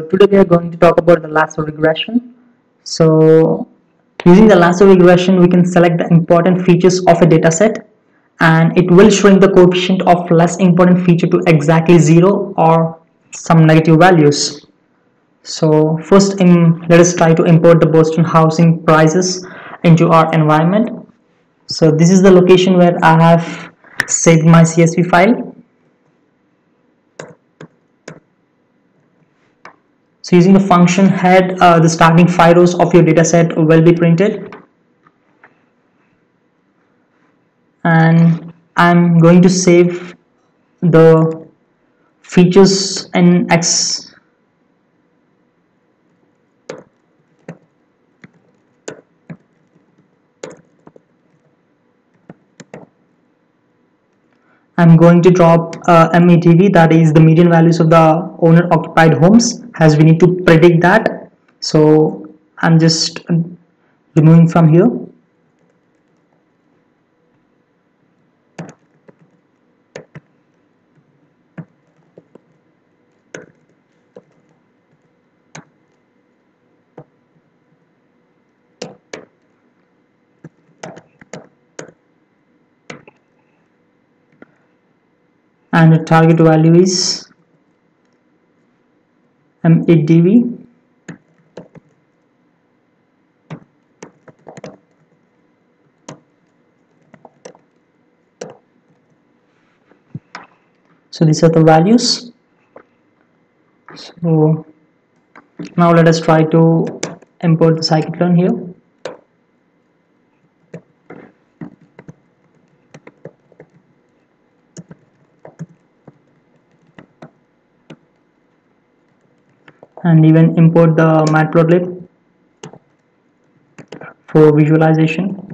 Today we are going to talk about the lasso regression. So using the lasso regression, we can select the important features of a dataset and it will shrink the coefficient of less important feature to exactly zero or some negative values. So first in, let us try to import the Boston housing prices into our environment. So this is the location where I have saved my CSV file So using the function head, uh, the starting five rows of your dataset will be printed. And I'm going to save the features in X I'm going to drop uh, MEDV that is the median values of the owner occupied homes as we need to predict that. So I'm just removing from here. And the target value is MEDV so these are the values. So now let us try to import the scikit-learn here and even import the matplotlib for visualization.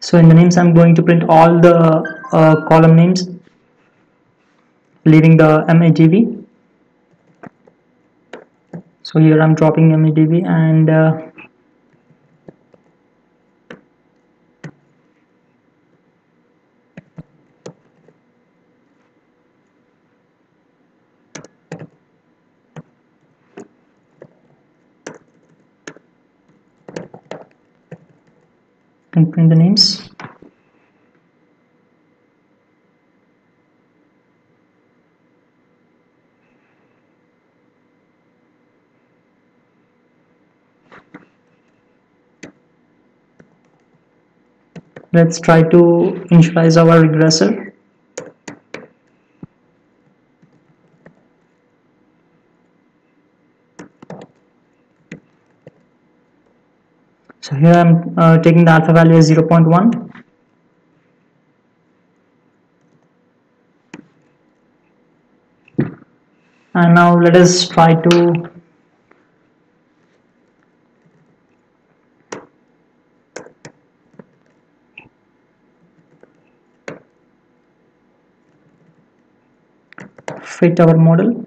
So in the names I'm going to print all the uh, column names leaving the MEDV so here I'm dropping MEDV and uh, and print the names let's try to initialize our regressor. So here I'm uh, taking the alpha value as 0.1 and now let us try to fit our model.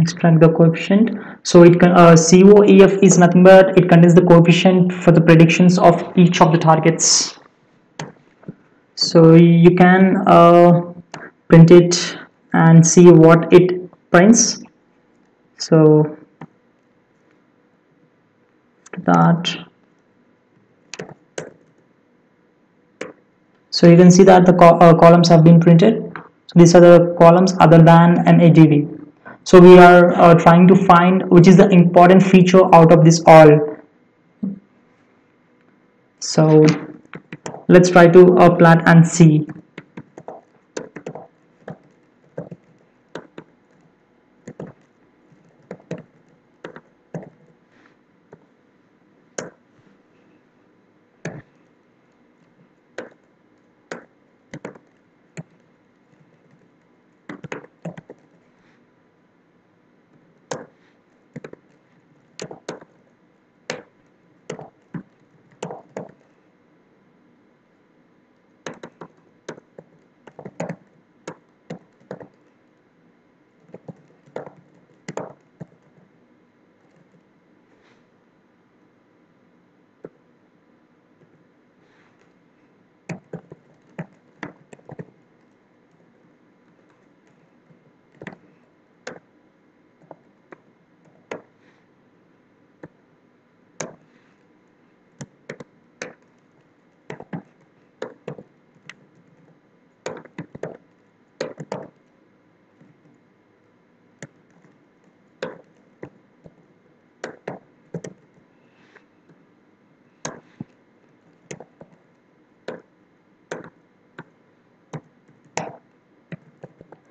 Extract the coefficient. So it can uh, COEF is nothing but it contains the coefficient for the predictions of each of the targets. So you can uh, print it and see what it prints. So that so you can see that the co uh, columns have been printed. So these are the columns other than MEDV so we are uh, trying to find which is the important feature out of this all. So let's try to uh, plot and see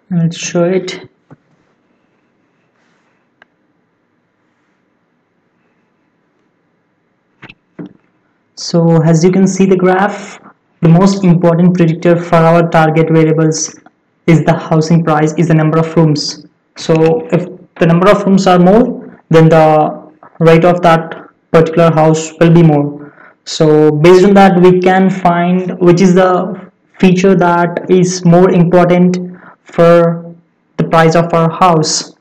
let's show it. So as you can see the graph the most important predictor for our target variables is the housing price is the number of rooms. So if the number of rooms are more then the rate of that particular house will be more. So based on that we can find which is the feature that is more important for the price of our house.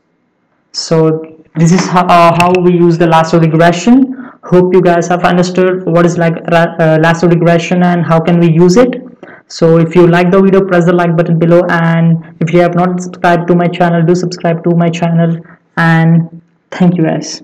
So this is how, uh, how we use the lasso regression hope you guys have understood what is like uh, lasso regression and how can we use it. So if you like the video press the like button below and if you have not subscribed to my channel do subscribe to my channel and thank you guys